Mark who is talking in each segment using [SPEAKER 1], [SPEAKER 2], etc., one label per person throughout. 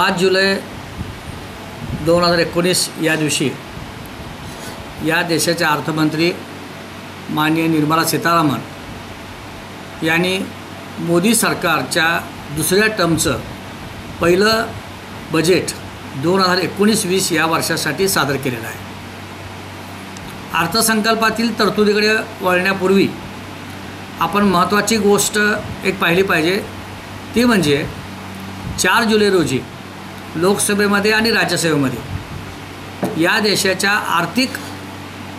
[SPEAKER 1] पाच जुलै दोन हजार एकोणीस या दिवशी या देशाचे अर्थमंत्री माननीय निर्मला सीतारामन यांनी मोदी सरकारच्या दुसऱ्या टर्मचं पहिलं बजेट दोन हजार एकोणीस वीस या वर्षासाठी सादर केलेलं आहे. अर्थसंकल्पातील तरतुदीकडे वळण्यापूर्वी आपण महत्त्वाची गोष्ट एक पाहिली पाहिजे. ती म्हणजे चार जुलै रोजी लोकसभेमध्ये आणि राज्यसभेमध्ये. या देशाच्या आर्थिक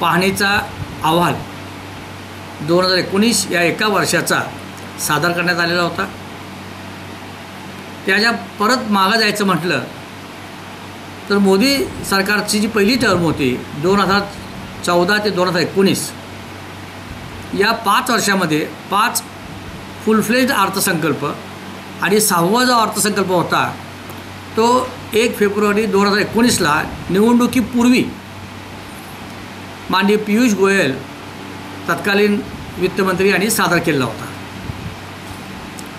[SPEAKER 1] पाहणीचा अहवाल दोन हजार एकोणीस या एका वर्षाचा सादर करण्यात आलेला होता. त्याच्या परत मागं जायचं म्हटलं तर मोदी सरकारची जी पहिली टर्म होती दोन हजार चौदा ते दोन हजार एकोणीस या पाच वर्षामध्ये पाच फुलफ्लेज अर्थसंकल्प आणि सहावा जो अर्थसंकल्प होता तो एक फेब्रुवारी दोन हजार एकोणीसला निवडणुकीपूर्वी माननीय पियुष गोयल तत्कालीन वित्तमंत्री यांनी सादर केलेला होता.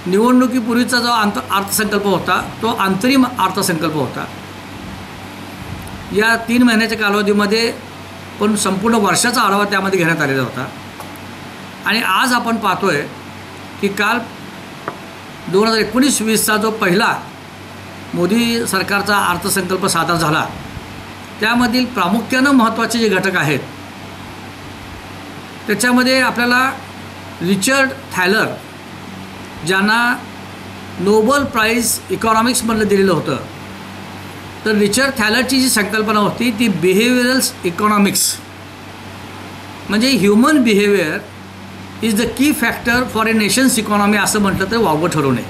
[SPEAKER 1] निवडणुकीपूर्वीचा जो अंत अर्थसंकल्प होता तो अंतरिम अर्थसंकल्प होता. या तीन महिन्याच्या कालावधीमध्ये पण संपूर्ण वर्षाचा आढावा त्यामध्ये घेण्यात आलेला होता. आणि आज आपण पाहतो आहे की काल दोन हजार एकोणीस वीसचा जो पहिला मोदी सरकारचा अर्थसंकल्प सादर झाला. त्यामधील प्रामुख्यानं महत्त्वाचे जे घटक आहेत त्याच्यामध्ये आपल्याला रिचर्ड थॅलर ज्यांना नोबल प्राईज इकॉनॉमिक्समधलं दिलेलं होतं. तर रिचर्ड थॅलरची जी संकल्पना होती ती बिहेवियरल्स इकॉनॉमिक्स म्हणजे human behaviour is the key factor for a nation's economy असं म्हटलं तर वावगं ठरवणे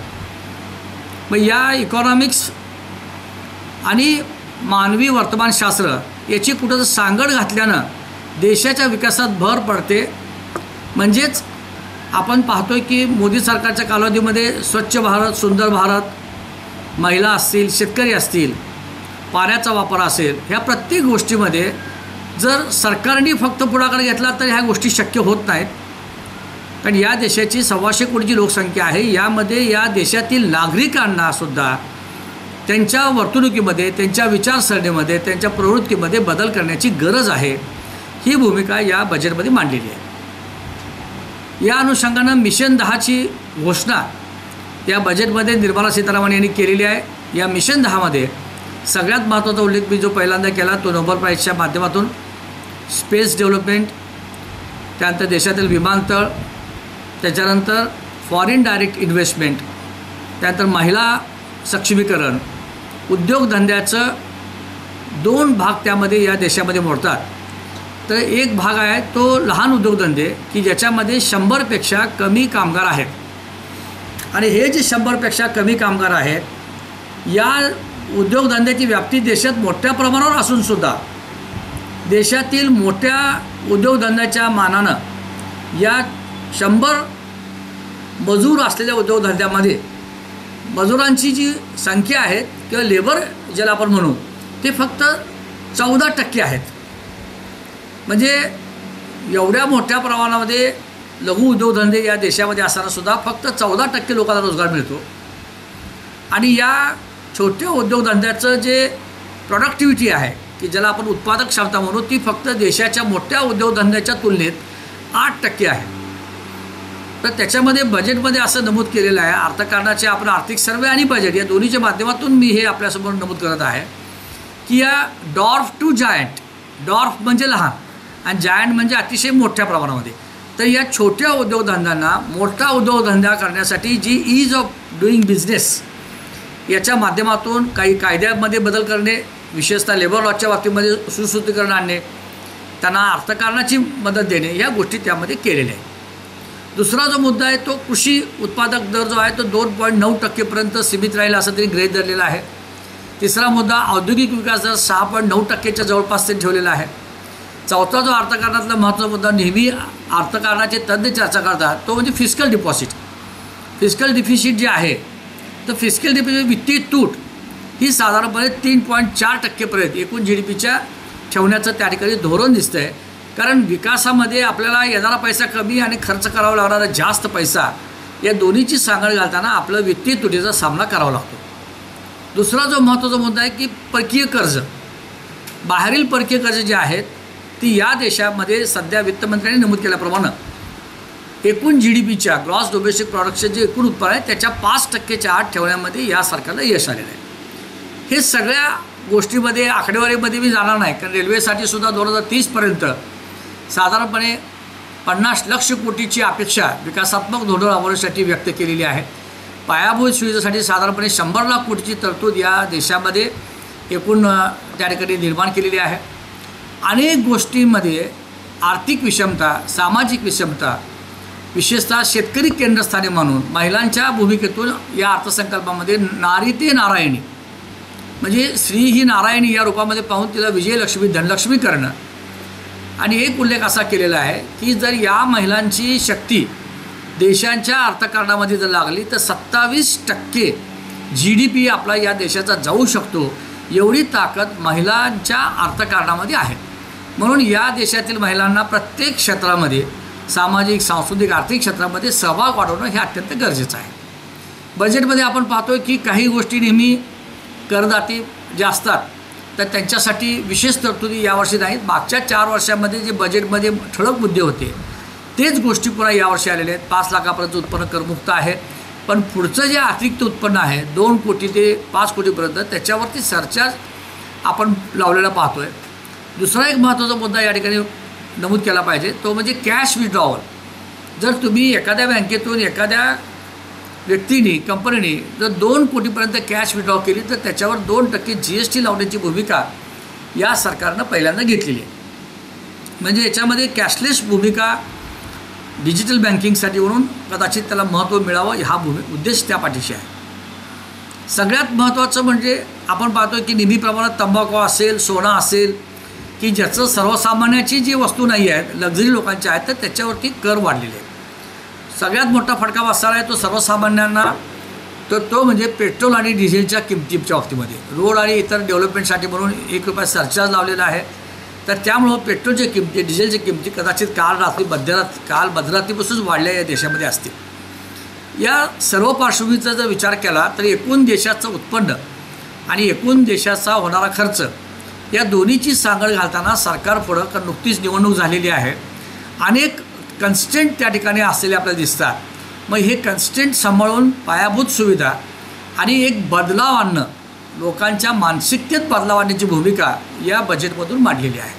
[SPEAKER 1] मग या इकॉनॉमिक्स आणि मानवी वर्तमानशास्त्र याची कुठं सांगड घातल्यानं देशाच्या विकासात भर पडते. म्हणजेच आपण पाहतोय की मोदी सरकारच्या कालावधीमध्ये स्वच्छ भारत सुंदर भारत महिला असतील शेतकरी असतील पाण्याचा वापर असेल ह्या प्रत्येक गोष्टीमध्ये जर सरकारने फक्त पुढाकार घेतला तर ह्या गोष्टी शक्य होत नाहीत. कारण या देशाची सव्वाशे कोटीची लोकसंख्या आहे. यामध्ये या देशातील नागरिकांनासुद्धा त्यांच्या वर्तणुकीमध्ये त्यांच्या विचारसरणीमध्ये त्यांच्या प्रवृत्तीमध्ये बदल करण्याची गरज आहे. ही भूमिका या बजेटमध्ये मांडलेली आहे. या अनुषंगानं मिशन दहाची घोषणा या बजेटमध्ये निर्मला सीतारामन यांनी केलेली आहे. या मिशन दहामध्ये सगळ्यात महत्त्वाचा उल्लेख मी जो पहिल्यांदा केला तो नोबेल प्राईजच्या माध्यमातून. स्पेस डेव्हलपमेंट त्यानंतर देशातील विमानतळ त्याच्यानंतर फॉरेन डायरेक्ट इन्व्हेस्टमेंट त्यानंतर महिला सक्षमीकरण उद्योगधंद्याचं दोन भाग त्यामध्ये या देशामध्ये मोडतात. तर एक भाग आहे तो लहान उद्योगधंदे की ज्याच्यामध्ये शंभरपेक्षा कमी कामगार आहेत. आणि हे जे शंभरपेक्षा कमी कामगार आहेत या उद्योगधंद्याची व्याप्ती देशात मोठ्या प्रमाणावर असूनसुद्धा देशातील मोठ्या उद्योगधंद्याच्या मानानं या शंभर मजूर असलेल्या उद्योगधंद्यामध्ये मजुरांची जी संख्या आहे किंवा लेबर ज्याला आपण म्हणू ते फक्त चौदा टक्के आहेत. म्हणजे एवढ्या मोठ्या प्रमाणामध्ये लघु उद्योगधंदे या देशामध्ये असतानासुद्धा फक्त चौदा टक्के लोकांना रोजगार मिळतो. आणि या छोट्या उद्योगधंद्याचं जे प्रॉडक्टिव्हिटी आहे की ज्याला आपण उत्पादक क्षमता म्हणू ती फक्त देशाच्या मोठ्या उद्योगधंद्याच्या तुलनेत आठ टक्के आहे. तर त्याच्यामध्ये बजेटमध्ये असं नमूद केलेलं आहे. अर्थकारणाचे आपण आर्थिक सर्वे आणि बजेट या दोन्हीच्या माध्यमातून मी हे आपल्यासमोर नमूद करत आहे की या डॉर्फ टू जायंट डॉर्फ म्हणजे लहान आणि जायंट म्हणजे अतिशय मोठ्या प्रमाणामध्ये. तर या छोट्या उद्योगधंद्यांना मोठा उद्योगधंदा करण्यासाठी जी ईज ऑफ डुईंग बिझनेस याच्या माध्यमातून काही कायद्यामध्ये बदल करणे विशेषतः लेबर लॉच्या बाबतीमध्ये सुसूत्रीकरण आणणे त्यांना अर्थकारणाची मदत देणे या गोष्टी त्यामध्ये केलेल्या आहेत. दुसरा जो मुद्दा आहे तो कृषी उत्पादक दर जो आहे तो दोन पॉईंट नऊ टक्केपर्यंत सीमित राहील असं तरी गृहित धरलेला आहे. तिसरा मुद्दा औद्योगिक विकास दर सहा पॉईंट नऊ टक्केच्या जवळपास ते ठेवलेला आहे. चौथा जो अर्थकारणातला महत्त्वाचा मुद्दा नेहमी अर्थकारणाचे तज्ज्ञ चर्चा करतात तो म्हणजे फिस्कल डिपॉझिट फिजिकल डिफिशिट जे आहे तर फिजिकल म्हणजे डिफिशिट वित्तीय तूट ही साधारणपणे तीन पॉईंट चार टक्केपर्यंत एकूण जी डी पीच्या ठेवण्याचं त्या ठिकाणी धोरण दिसतं आहे कारण विकासामध्ये आपल्याला येणारा पैसा कमी आणि खर्च करावा लागणारा जास्त पैसा या दोन्हीची सांगड घालताना आपलं वित्तीय तुटीचा सामना करावा लागतो. दुसरा जो महत्त्वाचा मुद्दा आहे की परकीय कर्ज. बाहेरील परकीय कर्ज जे आहेत ती या देशामध्ये सध्या वित्तमंत्र्यांनी नमूद केल्याप्रमाणे एकूण जी डी पीच्या ग्रॉस डोमेस्टिक प्रॉडक्टचे जे एकूण उत्पन्न आहे त्याच्या पाच टक्केच्या आत ठेवण्यामध्ये या सरकारला यश आलेलं आहे. हे सगळ्या गोष्टीमध्ये आकडेवारीमध्ये मी जाणार नाही. कारण रेल्वेसाठी सुद्धा दोन हजार तीसपर्यंत साधारणपणे पन्नास लक्ष कोटीची अपेक्षा विकासात्मक धोरण राबवण्यासाठी व्यक्त केलेली आहे. पायाभूत सुविधेसाठी साधारणपणे शंभर लाख कोटीची तरतूद या देशामध्ये एकूण त्या ठिकाणी निर्माण केलेली आहे. अनेक गोष्टींमध्ये आर्थिक विषमता सामाजिक विषमता विशेषतः शेतकरी केंद्रस्थानी म्हणून महिलांच्या भूमिकेतून या अर्थसंकल्पामध्ये नारी ते नारायणी. म्हणजे स्त्री ही नारायणी या रूपामध्ये पाहून तिला विजयलक्ष्मी धनलक्ष्मी करणं. आणि एक उल्लेख असा केलेला आहे की जर या महिलांची शक्ती देशांच्या अर्थकारणामध्ये जर लागली तर सत्तावीस टक्के जी डी पी आपला या देशाचा जाऊ शकतो एवढी ताकद महिलांच्या अर्थकारणामध्ये आहे. म्हणून या देशातील महिलांना प्रत्येक क्षेत्रामध्ये सामाजिक सांस्कृतिक आर्थिक क्षेत्रामध्ये सहभाग वाढवणं हे अत्यंत गरजेचं आहे. बजेटमध्ये आपण पाहतोय की काही गोष्टी नेहमी करदाते जे असतात. तर त्यांच्यासाठी विशेष तरतुदी यावर्षी नाहीत. मागच्या चार वर्षामध्ये जे बजेटमध्ये ठळक मुद्दे होते तेच गोष्टी पुन्हा यावर्षी आलेल्या आहेत. पाच लाखापर्यंत उत्पन्न करमुक्त आहे. पण पुढचं जे अतिरिक्त उत्पन्न आहे दोन कोटी ते पाच कोटीपर्यंत त्याच्यावरती सरचार्ज आपण लावलेला पाहतो आहे दुसरा एक महत्त्वाचा मुद्दा या ठिकाणी नमूद केला पाहिजे. तो म्हणजे कॅश विड्रॉवल जर तुम्ही एखाद्या बँकेतून एखाद्या व्यक्तीने कंपनीने जर दोन कोटीपर्यंत कॅश विड्रॉ केली तर त्याच्यावर दोन टक्के जी एस टी लावण्याची भूमिका या सरकारनं पहिल्यांदा घेतलेली आहे. म्हणजे याच्यामध्ये कॅशलेस भूमिका डिजिटल बँकिंगसाठी म्हणून कदाचित त्याला महत्त्व मिळावं हा भूमी उद्देश त्या पाठीशी आहे. सगळ्यात महत्त्वाचं म्हणजे आपण पाहतो की नेहमी प्रमाणात तंबाखू असेल सोनं असेल की ज्याचं सर्वसामान्याची जी वस्तू नाही आहेत लक्झरी लोकांच्या आहेत तर त्याच्यावरती कर वाढलेले आहेत. सगळ्यात मोठा फटका बसणार आहे तो सर्वसामान्यांना तर तो म्हणजे पेट्रोल आणि डिझेलच्या किमतीच्या बाबतीमध्ये. रोड आणि इतर डेव्हलपमेंटसाठी म्हणून एक रुपया सरचार्ज लावलेला आहे. तर त्यामुळं पेट्रोलच्या किमती डिझेलच्या किमती कदाचित काल रात्री मध्यरात काल मध्यरात्रीपासूनच वाढल्या या देशामध्ये असतील. या सर्व पार्श्वभूमीचा जर विचार केला तर एकूण देशाचं उत्पन्न आणि एकूण देशाचा होणारा खर्च या दोन्हीची सांगड घालताना सरकार पुढं नुकतीच निवडणूक झालेली आहे. अनेक कन्स्टंट त्या ठिकाणी असलेले आपल्याला दिसतात. मग हे कन्स्टंट सांभाळून पायाभूत सुविधा आणि एक बदलाव आणणं लोकांच्या मानसिकतेत बदलाव आणण्याची भूमिका या बजेटमधून मांडलेली आहे.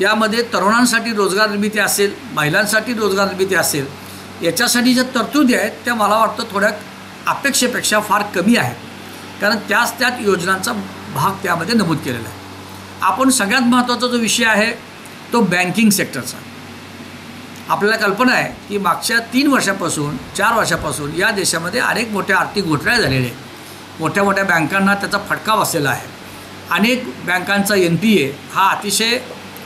[SPEAKER 1] यामध्ये तरुणांसाठी रोजगार निर्मिती असेल महिलांसाठी रोजगार निर्मिती असेल याच्यासाठी ज्या तरतुदी आहेत त्या मला वाटतं थोड्या अपेक्षेपेक्षा फार कमी आहेत. कारण त्याच त्यात योजनांचा भाग त्यामध्ये नमूद केलेला आहे. आपण सगळ्यात महत्त्वाचा जो विषय आहे तो बँकिंग सेक्टरचा आपल्याला कल्पना आहे की मागच्या तीन वर्षापासून चार वर्षापासून या देशामध्ये अनेक मोठ्या आर्थिक घोटाळे झालेले आहेत. मोठ्या मोठ्या बँकांना त्याचा फटका बसलेला आहे. अनेक बँकांचा एन पी ए हा अतिशय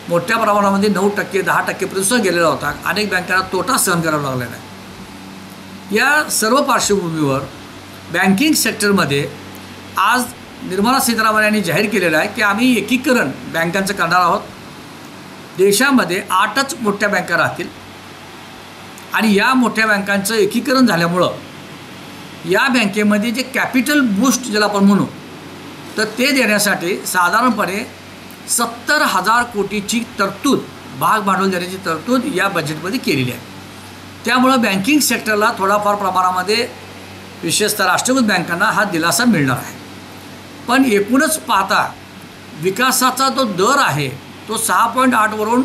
[SPEAKER 1] मोठ्या प्रमाणामध्ये नऊ टक्के दहा टक्केपर्यंत गेलेला होता. अनेक बँकांना तोटा सहन करावा लागलेला आहे. या सर्व पार्श्वभूमीवर बँकिंग सेक्टरमध्ये आज निर्मला सीतारामन यांनी जाहीर केलेलं आहे की आम्ही एकीकरण बँकांचं करणार आहोत. देशामध्ये आठच मोठ्या बँका राहतील. आणि या मोठ्या बँकांचं एकीकरण झाल्यामुळं या बँकेमध्ये जे कॅपिटल बूस्ट ज्याला आपण म्हणू तर ते देण्यासाठी साधारणपणे सत्तर हजार कोटीची तरतूद भाग भांडवल देण्याची तरतूद या बजेटमध्ये केलेली आहे. त्यामुळं बँकिंग सेक्टरला थोडाफार प्रमाणामध्ये विशेषतः राष्ट्रीयकृत बँकांना हा दिलासा मिळणार आहे. पण एकूणच पाहता विकासाचा जो दर आहे तो सहा पॉईंट आठवरून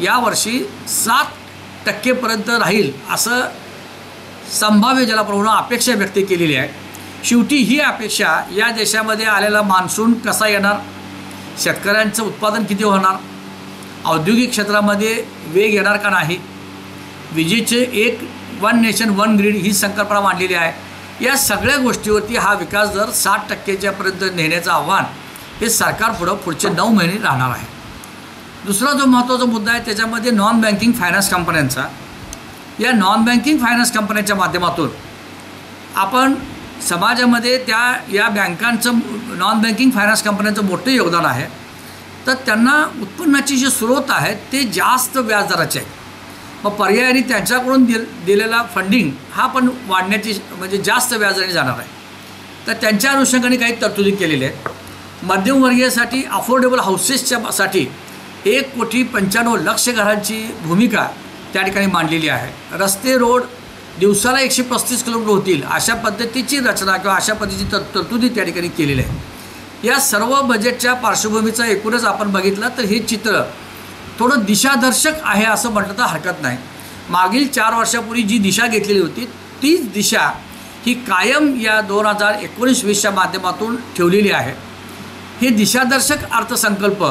[SPEAKER 1] यावर्षी सात टक्केपर्यंत राहील असं संभाव्य जलप्रभूनं अपेक्षा व्यक्त केलेली आहे. शेवटी ही अपेक्षा या देशामध्ये आलेला मान्सून कसा येणार? शेतकऱ्यांचं उत्पादन किती होणार? औद्योगिक क्षेत्रामध्ये वेग येणार का नाही? विजेचे एक वन नेशन वन ग्रीड ही संकल्पना मांडलेली आहे. या सगळ्या गोष्टीवरती हा विकास दर साठ टक्क्याच्यापर्यंत नेण्याचं आव्हान हे सरकार पुढं पुढचे नऊ महिने राहणार आहे. दुसरा जो महत्त्वाचा मुद्दा आहे त्याच्यामध्ये नॉन बँकिंग फायनान्स कंपन्यांचा या नॉन बँकिंग फायनान्स कंपन्यांच्या माध्यमातून आपण समाजामध्ये त्या या बँकांचं नॉन बँकिंग फायनान्स कंपन्यांचं मोठं योगदान आहे. तर त्यांना उत्पन्नाचे जे स्रोत आहेत ते जास्त व्याजदराचे आहेत. मग पर्यायाने त्यांच्याकडून दिल दिलेला फंडिंग हा पण वाढण्याची म्हणजे जास्त व्याजाने जाणार आहे. तर त्यांच्या अनुषंगाने काही तरतुदी केलेल्या आहेत. मध्यमवर्गीयासाठी अफोर्डेबल हाऊसेसच्या साठी एक कोटी पंच्याण्णव लक्ष घरांची भूमिका त्या ठिकाणी मांडलेली आहे. रस्ते रोड दिवसाला एकशे पस्तीस किलोमीटर होतील अशा पद्धतीची रचना किंवा अशा पद्धतीची तर तरतुदी त्या ठिकाणी केलेली आहे. या सर्व बजेटच्या पार्श्वभूमीचं एकूणच आपण बघितलं तर हे चित्र थोडं दिशादर्शक आहे असं म्हटलं तर हरकत नाही. मागील चार वर्षापूर्वी जी दिशा घेतलेली होती तीच दिशा ही कायम या दोन हजार एकोणीस वीसच्या माध्यमातून ठेवलेली आहे. हे दिशादर्शक अर्थसंकल्प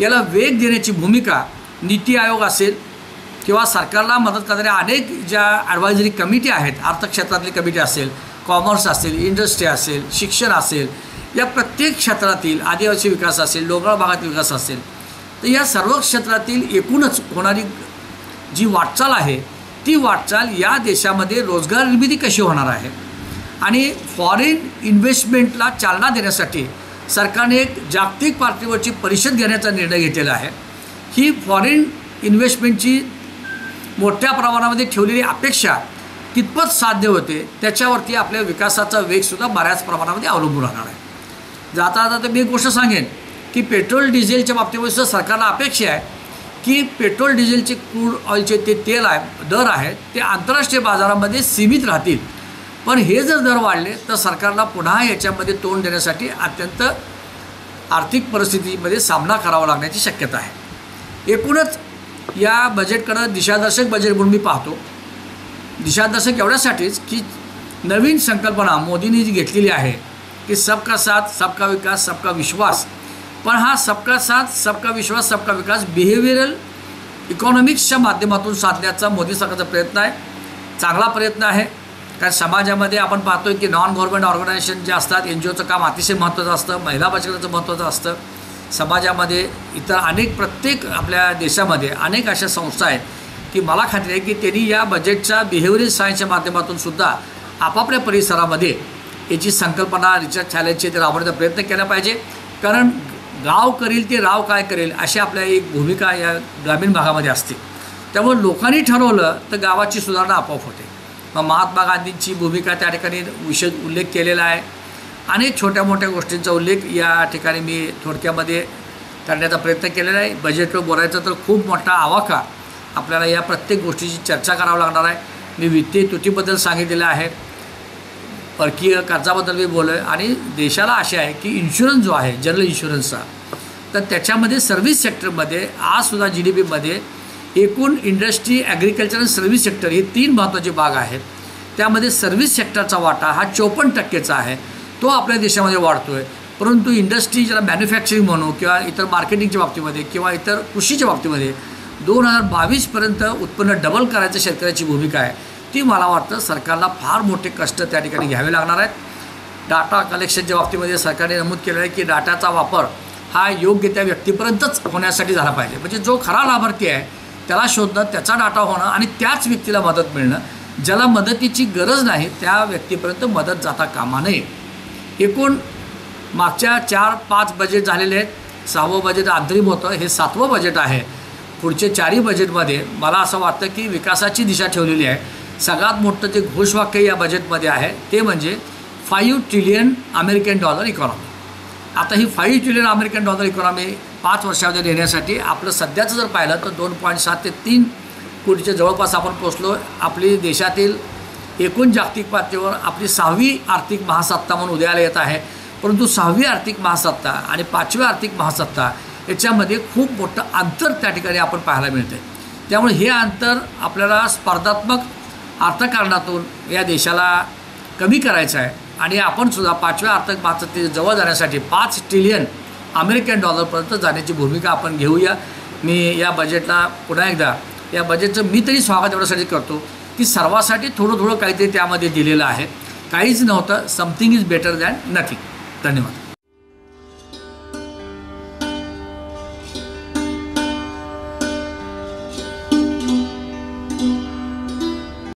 [SPEAKER 1] याला वेग देण्याची भूमिका नीती आयोग असेल किंवा सरकारला मदत करणाऱ्या अनेक ज्या ॲडवायझरी कमिटी आहेत अर्थक्षेत्रातली कमिटी असेल कॉमर्स असेल इंडस्ट्री असेल शिक्षण असेल या प्रत्येक क्षेत्रातील आदिवासी विकास असेल डोंगराळ भागातील विकास असेल तर या सर्व क्षेत्रातील एकूणच होणारी जी वाटचाल आहे ती वाटचाल या देशामध्ये रोजगार निर्मिती कशी होणार आहे? आणि फॉरेन इन्व्हेस्टमेंटला चालना देण्यासाठी सरकारने एक जागतिक पातळीवरची परिषद घेण्याचा निर्णय घेतलेला आहे. ही फॉरेन इन्व्हेस्टमेंटची मोठ्या प्रमाणामध्ये ठेवलेली अपेक्षा कितपत साध्य होते त्याच्यावरती आपल्या विकासाचा वेगसुद्धा बऱ्याच प्रमाणामध्ये अवलंबून राहणार आहे. जाता जाता मी एक गोष्ट सांगेन की पेट्रोल डिझेलच्या बाबतीमध्ये सुद्धा सरकारला अपेक्षा आहे की पेट्रोल डिझेलचे क्रूड ऑइलचे ते तेल आहे दर आहेत ते आंतरराष्ट्रीय बाजारामध्ये सीमित राहतील. पण हे जर दर वाढले तर सरकारला पुन्हा याच्यामध्ये तोंड देण्यासाठी अत्यंत आर्थिक परिस्थितीमध्ये सामना करावा लागण्याची शक्यता आहे. एकूणच या बजेटकडं दिशादर्शक बजेट म्हणून मी पाहतो. दिशादर्शक एवढ्यासाठीच की नवीन संकल्पना मोदींनी जी घेतलेली आहे की सबका साथ सबका विकास सबका विश्वास. पण हा सबका साथ सबका विश्वास सबका विकास बिहेवियरल इकॉनॉमिक्सच्या माध्यमातून साधण्याचा मोदी सरकारचा प्रयत्न आहे. चांगला प्रयत्न आहे. कारण समाजामध्ये आपण पाहतोय की नॉन गव्हर्मेंट ऑर्गनायझेशन जे असतात एन जी ओचं काम अतिशय महत्त्वाचं असतं महिला बचकाचं महत्त्वाचं असतं. समाजामध्ये इतर अनेक प्रत्येक आपल्या देशामध्ये अनेक अशा संस्था आहेत की मला खात्री आहे की त्यांनी या बजेटच्या बिहेवियरल सायन्सच्या माध्यमातून सुद्धा आपापल्या परिसरामध्ये याची संकल्पना रिचार्ज चॅलेंजची ते राबवण्याचा प्रयत्न केला पाहिजे. कारण गाव करील ते राव काय करेल अशी आपल्या एक भूमिका या ग्रामीण भागामध्ये असते. त्यामुळे लोकांनी ठरवलं तर गावाची सुधारणा आपोआप होते. महात्मा गांधींची भूमिका त्या ठिकाणी विशेष उल्लेख केलेला आहे. आणि छोट्या मोठ्या गोष्टींचा उल्लेख या ठिकाणी मी थोडक्यामध्ये करण्याचा प्रयत्न केलेला आहे. बजेटवर बोलायचं तर खूप मोठा आवाका आपल्याला या प्रत्येक गोष्टीची चर्चा करावं लागणार आहे. मी वित्तीय तुटीबद्दल सांगितलेलं आहे. परकीय कर्जाबद्दल मी बोलो आहे आणि देशाला असे आहे की इन्शुरन्स जो आहे जनरल इन्शुरन्सचा तर त्याच्यामध्ये सर्व्हिस सेक्टरमध्ये आजसुद्धा जी डी पीमध्ये एकूण इंडस्ट्री ॲग्रिकल्चर आणि सर्व्हिस सेक्टर हे तीन महत्त्वाचे भाग आहेत. त्यामध्ये सर्व्हिस सेक्टरचा वाटा हा चोपन्न टक्केचा आहे. तो आपल्या देशामध्ये वाढतो आहे परंतु इंडस्ट्री ज्याला मॅन्युफॅक्चरिंग म्हणू किंवा इतर मार्केटिंगच्या बाबतीमध्ये किंवा इतर कृषीच्या बाबतीमध्ये दोन हजार बावीसपर्यंत उत्पन्न डबल करायचं शेतकऱ्याची भूमिका आहे. ती मला वाटतं सरकारला फार मोठे कष्ट त्या ठिकाणी घ्यावे लागणार आहेत. डाटा कलेक्शनच्या बाबतीमध्ये सरकारने नमूद केलं आहे की डाटाचा वापर हा योग्य त्या व्यक्तीपर्यंतच होण्यासाठी झाला पाहिजे. म्हणजे जो खरा लाभार्थी आहे त्याला शोधणं त्याचा डाटा होणं आणि त्याच व्यक्तीला मदत मिळणं ज्याला मदतीची गरज नाही त्या व्यक्तीपर्यंत मदत जाता कामा नये. एकूण मागच्या चार पाच बजेट झालेले आहेत. सहावं बजेट अंतरिम होतं. हे सातवं बजेट आहे. पुढचे चारही बजेटमध्ये मला असं वाटतं की विकासाची दिशा ठेवलेली आहे. सगळ्यात मोठं जे घोषवाक्य या बजेटमध्ये आहे ते म्हणजे five trillion American dollar economy आता ही five trillion American dollar economy पाच वर्षामध्ये नेण्यासाठी आपलं सध्याचं जर पाहिलं तर दोन पॉईंट सात ते तीन कोटीच्या जवळपास आपण पोचलो. आपली देशातील एकूण जागतिक पातळीवर आपली सहावी आर्थिक महासत्ता म्हणून उदयाला येत आहे. परंतु सहावी आर्थिक महासत्ता आणि पाचवी आर्थिक महासत्ता याच्यामध्ये खूप मोठं अंतर त्या ठिकाणी आपण पाहायला मिळते त्यामुळे हे अंतर आपल्याला स्पर्धात्मक अर्थकारणातून या देशाला कमी करायचं आहे. आणि आपण सुद्धा पाचव्या आर्थिक महासत्तेच्या जवळ जाण्यासाठी पाच ट्रिलियन अमेरिकन डॉलरपर्यंत जाण्याची भूमिका आपण घेऊया. मी या बजेटला पुन्हा एकदा या बजेटचं मी तरी स्वागत एवढ्यासाठी करतो की सर्वासाठी थोडं थोडं काहीतरी त्यामध्ये दिलेलं आहे. काहीच नव्हतं something is better than nothing धन्यवाद.